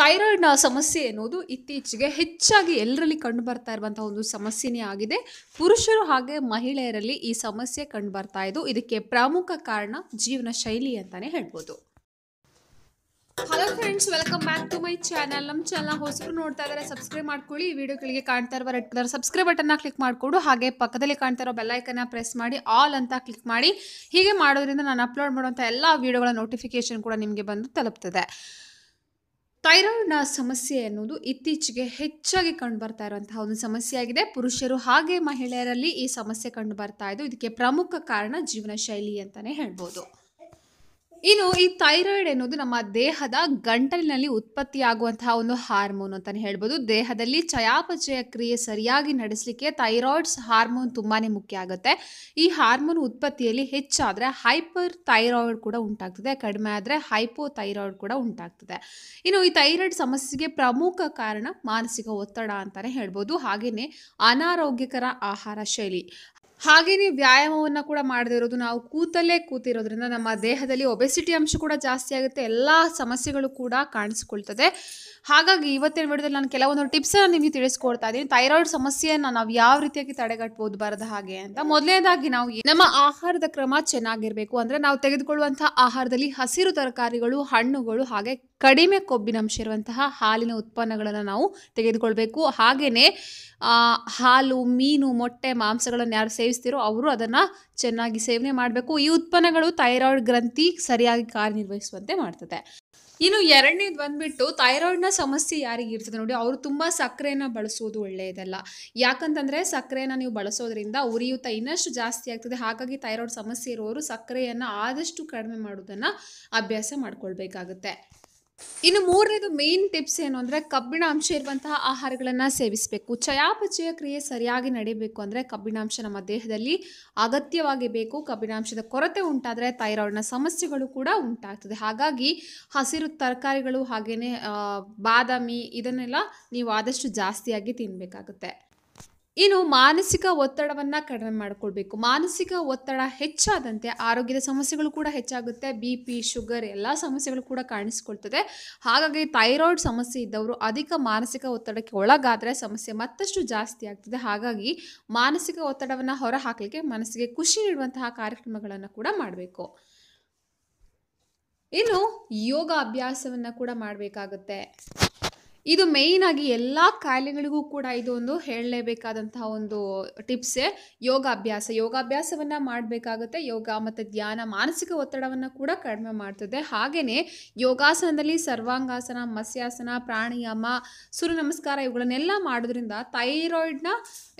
ಥೈರಾಯ್ಡ್ನ ಸಮಸ್ಯೆ ಎನ್ನುವುದು ಇತ್ತೀಚೆಗೆ ಹೆಚ್ಚಾಗಿ ಎಲ್ಲರಲ್ಲಿ ಕಂಡು ಬರ್ತಾ ಒಂದು ಸಮಸ್ಯೆನೇ ಆಗಿದೆ. ಪುರುಷರು ಹಾಗೆ ಮಹಿಳೆಯರಲ್ಲಿ ಈ ಸಮಸ್ಯೆ ಕಂಡು ಬರ್ತಾ ಇದ್ದು, ಇದಕ್ಕೆ ಪ್ರಮುಖ ಕಾರಣ ಜೀವನ ಶೈಲಿ ಅಂತಾನೆ ಹೇಳ್ಬೋದು. Hello friends welcome back to my channel ನಮ್ಮ ಚಾನಲ್ ಹೊಸರು ನೋಡ್ತಾ ಇದ್ದಾರೆ ಸಬ್ಸ್ಕ್ರೈಬ್ ಮಾಡ್ಕೊಳ್ಳಿ. ಈ ವಿಡಿಯೋಗಳಿಗೆ ಕಾಣ್ತಾ ಇರುವ ರೆಡ್ ಕಲರ್ ಸಬ್ಸ್ಕ್ರೈಬ್ ಬಟನ್ನ ಕ್ಲಿಕ್ ಮಾಡಿಕೊಂಡು, ಹಾಗೆ ಪಕ್ಕದಲ್ಲಿ ಕಾಣ್ತಾ ಇರೋ ಬೆಲ್ಲೈಕನ್ನ ಪ್ರೆಸ್ ಮಾಡಿ ಆಲ್ ಅಂತ ಕ್ಲಿಕ್ ಮಾಡಿ. ಹೀಗೆ ಮಾಡೋದ್ರಿಂದ ನಾನು ಅಪ್ಲೋಡ್ ಮಾಡುವಂಥ ಎಲ್ಲ ವಿಡಿಯೋಗಳ ನೋಟಿಫಿಕೇಶನ್ ಕೂಡ ನಿಮಗೆ ಬಂದು ತಲುಪ್ತದೆ. ಥೈರಾಯ್ಡ್ನ ಸಮಸ್ಯೆ ಅನ್ನೋದು ಇತ್ತೀಚೆಗೆ ಹೆಚ್ಚಾಗಿ ಕಂಡು ಬರ್ತಾ ಇರುವಂತಹ ಒಂದು ಸಮಸ್ಯೆ ಆಗಿದೆ ಪುರುಷರು ಹಾಗೆ ಮಹಿಳೆಯರಲ್ಲಿ ಈ ಸಮಸ್ಯೆ ಕಂಡು ಬರ್ತಾ ಇದ್ದು, ಇದಕ್ಕೆ ಪ್ರಮುಖ ಕಾರಣ ಜೀವನ ಶೈಲಿ ಅಂತಾನೆ ಹೇಳ್ಬೋದು. ಇನ್ನು ಈ ಥೈರಾಯ್ಡ್ ಎನ್ನುವುದು ನಮ್ಮ ದೇಹದ ಗಂಟಲಿನಲ್ಲಿ ಉತ್ಪತ್ತಿಯಾಗುವಂತಹ ಒಂದು ಹಾರ್ಮೋನ್ ಅಂತಲೇ ಹೇಳ್ಬೋದು. ದೇಹದಲ್ಲಿ ಚಯಾಪಚಯ ಕ್ರಿಯೆ ಸರಿಯಾಗಿ ನಡೆಸಲಿಕ್ಕೆ ಥೈರಾಯ್ಡ್ಸ್ ಹಾರ್ಮೋನ್ ತುಂಬಾ ಮುಖ್ಯ ಆಗುತ್ತೆ. ಈ ಹಾರ್ಮೋನ್ ಉತ್ಪತ್ತಿಯಲ್ಲಿ ಹೆಚ್ಚಾದರೆ ಹೈಪರ್ ಥೈರಾಯ್ಡ್ ಕೂಡ ಉಂಟಾಗ್ತದೆ, ಕಡಿಮೆ ಆದರೆ ಹೈಪೋ ಥೈರಾಯ್ಡ್ ಕೂಡ ಉಂಟಾಗ್ತದೆ. ಇನ್ನು ಈ ಥೈರಾಯ್ಡ್ ಸಮಸ್ಯೆಗೆ ಪ್ರಮುಖ ಕಾರಣ ಮಾನಸಿಕ ಒತ್ತಡ ಅಂತಾನೆ ಹೇಳ್ಬೋದು. ಹಾಗೆಯೇ ಅನಾರೋಗ್ಯಕರ ಆಹಾರ ಶೈಲಿ. ಹಾಗೆಯೇ ವ್ಯಾಯಾಮವನ್ನು ಕೂಡ ಮಾಡದೇ ಇರೋದು. ನಾವು ಕೂತಲ್ಲೇ ಕೂತಿರೋದ್ರಿಂದ ನಮ್ಮ ದೇಹದಲ್ಲಿ ಒಬೆಸಿಟಿ ಅಂಶ ಕೂಡ ಜಾಸ್ತಿ ಆಗುತ್ತೆ. ಎಲ್ಲ ಸಮಸ್ಯೆಗಳು ಕೂಡ ಕಾಣಿಸ್ಕೊಳ್ತದೆ. ಹಾಗಾಗಿ ಇವತ್ತಿನ ವಿಡಿಯೋದಲ್ಲಿ ನಾನು ಕೆಲವೊಂದು ಟಿಪ್ಸನ್ನು ನಿಮಗೆ ತಿಳಿಸ್ಕೊಡ್ತಾ ಇದ್ದೀನಿ. ಥೈರಾಯ್ಡ್ ಸಮಸ್ಯೆಯನ್ನು ನಾವು ಯಾವ ರೀತಿಯಾಗಿ ತಡೆಗಟ್ಬೋದು ಬರದ ಹಾಗೆ ಅಂತ. ಮೊದಲನೇದಾಗಿ ನಾವು ನಮ್ಮ ಆಹಾರದ ಕ್ರಮ ಚೆನ್ನಾಗಿರಬೇಕು. ಅಂದರೆ ನಾವು ತೆಗೆದುಕೊಳ್ಳುವಂತಹ ಆಹಾರದಲ್ಲಿ ಹಸಿರು ತರಕಾರಿಗಳು, ಹಣ್ಣುಗಳು, ಹಾಗೆ ಕಡಿಮೆ ಕೊಬ್ಬಿನಂಶ ಇರುವಂತಹ ಹಾಲಿನ ಉತ್ಪನ್ನಗಳನ್ನು ನಾವು ತೆಗೆದುಕೊಳ್ಬೇಕು. ಹಾಗೆಯೇ ಹಾಲು, ಮೀನು, ಮೊಟ್ಟೆ, ಮಾಂಸಗಳನ್ನು ಯಾರು ಸೇವಿಸ್ತೀರೋ ಅವರು ಅದನ್ನು ಚೆನ್ನಾಗಿ ಸೇವನೆ ಮಾಡಬೇಕು. ಈ ಉತ್ಪನ್ನಗಳು ಥೈರಾಯ್ಡ್ ಗ್ರಂಥಿ ಸರಿಯಾಗಿ ಕಾರ್ಯನಿರ್ವಹಿಸುವಂತೆ ಮಾಡ್ತದೆ. ಇನ್ನು ಎರಡನೇದು ಬಂದ್ಬಿಟ್ಟು ಥೈರಾಯ್ಡ್ನ ಸಮಸ್ಯೆ ಯಾರಿಗೆ ಇರ್ತದೆ ನೋಡಿ, ಅವರು ತುಂಬ ಸಕ್ಕರೆನ ಬಳಸೋದು ಒಳ್ಳೆಯದಲ್ಲ ಯಾಕಂತಂದರೆ ಸಕ್ಕರೆಯನ್ನು ನೀವು ಬಳಸೋದ್ರಿಂದ ಉರಿಯೂತ ಇನ್ನಷ್ಟು ಜಾಸ್ತಿ ಆಗ್ತದೆ. ಹಾಗಾಗಿ ಥೈರಾಯ್ಡ್ ಸಮಸ್ಯೆ ಇರುವವರು ಸಕ್ಕರೆಯನ್ನು ಆದಷ್ಟು ಕಡಿಮೆ ಮಾಡೋದನ್ನು ಅಭ್ಯಾಸ ಮಾಡ್ಕೊಳ್ಬೇಕಾಗುತ್ತೆ. ಇನ್ನು ಮೂರನೇದು ಮೇನ್ ಟಿಪ್ಸ್ ಏನು ಅಂದರೆ ಕಬ್ಬಿಣ ಅಂಶ ಇರುವಂತಹ ಆಹಾರಗಳನ್ನು ಸೇವಿಸಬೇಕು. ಚಯಾಪಚಯ ಕ್ರಿಯೆ ಸರಿಯಾಗಿ ನಡೀಬೇಕು ಅಂದರೆ ಕಬ್ಬಿಣಾಂಶ ನಮ್ಮ ದೇಹದಲ್ಲಿ ಅಗತ್ಯವಾಗಿ ಬೇಕು. ಕಬ್ಬಿಣಾಂಶದ ಕೊರತೆ ಉಂಟಾದರೆ ಥೈರಾಯ್ಡ್ನ ಸಮಸ್ಯೆಗಳು ಕೂಡ ಉಂಟಾಗ್ತದೆ. ಹಾಗಾಗಿ ಹಸಿರು ತರಕಾರಿಗಳು ಹಾಗೆಯೇ ಬಾದಾಮಿ ಇದನ್ನೆಲ್ಲ ನೀವು ಆದಷ್ಟು ಜಾಸ್ತಿಯಾಗಿ ತಿನ್ನಬೇಕಾಗುತ್ತೆ ಇನ್ನು ಮಾನಸಿಕ ಒತ್ತಡವನ್ನು ಕಡಿಮೆ ಮಾಡಿಕೊಳ್ಬೇಕು. ಮಾನಸಿಕ ಒತ್ತಡ ಹೆಚ್ಚಾದಂತೆ ಆರೋಗ್ಯದ ಸಮಸ್ಯೆಗಳು ಕೂಡ ಹೆಚ್ಚಾಗುತ್ತೆ. ಬಿ ಪಿ ಶುಗರ್ ಎಲ್ಲ ಸಮಸ್ಯೆಗಳು ಕೂಡ ಕಾಣಿಸ್ಕೊಳ್ತದೆ. ಹಾಗಾಗಿ ಥೈರಾಯ್ಡ್ ಸಮಸ್ಯೆ ಇದ್ದವರು ಅಧಿಕ ಮಾನಸಿಕ ಒತ್ತಡಕ್ಕೆ ಒಳಗಾದರೆ ಸಮಸ್ಯೆ ಮತ್ತಷ್ಟು ಜಾಸ್ತಿ ಆಗ್ತದೆ. ಹಾಗಾಗಿ ಮಾನಸಿಕ ಒತ್ತಡವನ್ನು ಹೊರ ಹಾಕಲಿಕ್ಕೆ ಮನಸ್ಸಿಗೆ ಖುಷಿ ನೀಡುವಂತಹ ಕಾರ್ಯಕ್ರಮಗಳನ್ನು ಕೂಡ ಮಾಡಬೇಕು. ಇನ್ನು ಯೋಗ ಅಭ್ಯಾಸವನ್ನು ಕೂಡ ಮಾಡಬೇಕಾಗುತ್ತೆ. ಇದು ಮೇಯ್ನ್ ಆಗಿ ಎಲ್ಲ ಕಾಯಿಲೆಗಳಿಗೂ ಕೂಡ ಇದು ಒಂದು ಹೇಳಲೇಬೇಕಾದಂತಹ ಒಂದು ಟಿಪ್ಸೇ ಯೋಗಾಭ್ಯಾಸ. ಯೋಗಾಭ್ಯಾಸವನ್ನು ಮಾಡಬೇಕಾಗುತ್ತೆ. ಯೋಗ ಮತ್ತು ಧ್ಯಾನ ಮಾನಸಿಕ ಒತ್ತಡವನ್ನು ಕೂಡ ಕಡಿಮೆ ಮಾಡ್ತದೆ. ಹಾಗೆಯೇ ಯೋಗಾಸನದಲ್ಲಿ ಸರ್ವಾಂಗಾಸನ ಮತ್ಸ್ಯಾಸನ ಪ್ರಾಣಾಯಾಮ ಸೂರ್ಯ ನಮಸ್ಕಾರ ಇವುಗಳನ್ನೆಲ್ಲ ಮಾಡೋದ್ರಿಂದ ಥೈರಾಯ್ಡ್ನ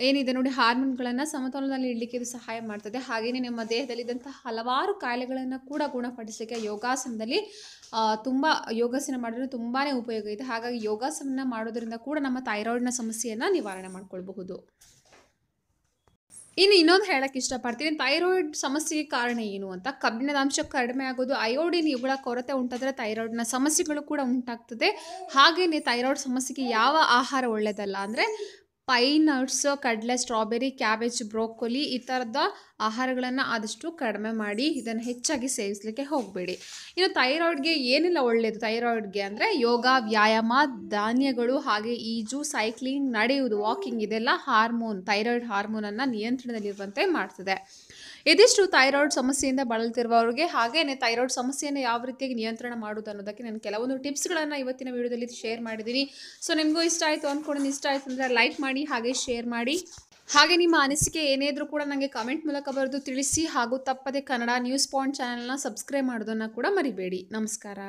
ಏನಿದೆ ನೋಡಿ ಹಾರ್ಮೋನ್ಗಳನ್ನು ಸಮತೋಲನದಲ್ಲಿ ಇಡಲಿಕ್ಕೆ ಇದು ಸಹಾಯ ಮಾಡ್ತದೆ. ಹಾಗೆಯೇ ನಮ್ಮ ದೇಹದಲ್ಲಿದ್ದಂಥ ಹಲವಾರು ಕಾಯಿಲೆಗಳನ್ನು ಕೂಡ ಗುಣಪಡಿಸಲಿಕ್ಕೆ ಯೋಗಾಸನದಲ್ಲಿ ತುಂಬ ಯೋಗಾಸನ ಮಾಡಿದ್ರೆ ತುಂಬಾ ಉಪಯೋಗ ಇದೆ. ಹಾಗಾಗಿ ಯೋಗಾಸನ ಮಾಡೋದ್ರಿಂದ ಕೂಡ ನಮ್ಮ ಥೈರಾಯ್ಡ್ನ ಸಮಸ್ಯೆಯನ್ನು ನಿವಾರಣೆ ಮಾಡ್ಕೊಳ್ಬಹುದು. ಇನ್ನು ಇನ್ನೊಂದು ಹೇಳಕ್ಕೆ ಇಷ್ಟಪಡ್ತೀನಿ ಥೈರಾಯ್ಡ್ ಸಮಸ್ಯೆಗೆ ಕಾರಣ ಏನು ಅಂತ. ಕಬ್ಬಿಣದ ಅಂಶ ಕಡಿಮೆ ಆಗೋದು ಅಯೋಡಿನ್ ಇವುಗಳ ಕೊರತೆ ಉಂಟಾದರೆ ಥೈರಾಯ್ಡ್ನ ಸಮಸ್ಯೆಗಳು ಕೂಡ ಉಂಟಾಗ್ತದೆ. ಹಾಗೆಯೇ ಥೈರಾಯ್ಡ್ ಸಮಸ್ಯೆಗೆ ಯಾವ ಆಹಾರ ಒಳ್ಳೆಯದಲ್ಲ ಅಂದರೆ ಪೈನಟ್ಸ್ ಕಡಲೆ ಸ್ಟ್ರಾಬೆರಿ ಕ್ಯಾಬೇಜ್ ಬ್ರೋಕೊಲಿ ಈ ಥರದ ಆಹಾರಗಳನ್ನು ಆದಷ್ಟು ಕಡಿಮೆ ಮಾಡಿ ಇದನ್ನು ಹೆಚ್ಚಾಗಿ ಸೇವಿಸಲಿಕ್ಕೆ ಹೋಗಬೇಡಿ. ಇನ್ನು ಥೈರಾಯ್ಡ್ಗೆ ಏನಿಲ್ಲ ಒಳ್ಳೆಯದು ಥೈರಾಯ್ಡ್ಗೆ ಅಂದರೆ ಯೋಗ, ವ್ಯಾಯಾಮ, ಧಾನ್ಯಗಳು ಹಾಗೆ ಈಜು ಸೈಕ್ಲಿಂಗ್ ನಡೆಯುವುದು ವಾಕಿಂಗ್ ಇದೆಲ್ಲ ಹಾರ್ಮೋನ್ ಥೈರಾಯ್ಡ್ ಹಾರ್ಮೋನನ್ನು ನಿಯಂತ್ರಣದಲ್ಲಿರುವಂತೆ ಮಾಡ್ತದೆ. ಇದಿಷ್ಟು ಥೈರಾಯ್ಡ್ ಸಮಸ್ಯೆಯಿಂದ ಬಳಲ್ತಿರುವವರಿಗೆ ಹಾಗೇನೆ ಥೈರಾಯ್ಡ್ ಸಮಸ್ಯೆಯನ್ನು ಯಾವ ರೀತಿಯಾಗಿ ನಿಯಂತ್ರಣ ಮಾಡೋದು ಅನ್ನೋದಕ್ಕೆ ನಾನು ಕೆಲವೊಂದು ಟಿಪ್ಸ್ಗಳನ್ನು ಇವತ್ತಿನ ವಿಡಿಯೋದಲ್ಲಿ ಶೇರ್ ಮಾಡಿದ್ದೀನಿ. ಸೊ ನಿಮಗೂ ಇಷ್ಟ ಆಯಿತು ಅಂದ್ಕೊಂಡು ಇಷ್ಟ ಆಯಿತು ಅಂದರೆ ಲೈಕ್ ಮಾಡಿ, ಹಾಗೆ ಶೇರ್ ಮಾಡಿ. ಹಾಗೆ ನಿಮ್ಮ ಅನಿಸಿಕೆ ಏನೇ ಇದ್ರೂ ಕೂಡ ನನಗೆ ಕಮೆಂಟ್ ಮೂಲಕ ಬರೆದು ತಿಳಿಸಿ ಹಾಗೂ ತಪ್ಪದೆ ಕನ್ನಡ ನ್ಯೂಸ್ ಪಾಯಿಂಟ್ ಚಾನಲ್ನ ಸಬ್ಸ್ಕ್ರೈಬ್ ಮಾಡೋದನ್ನು ಕೂಡ ಮರಿಬೇಡಿ. ನಮಸ್ಕಾರ.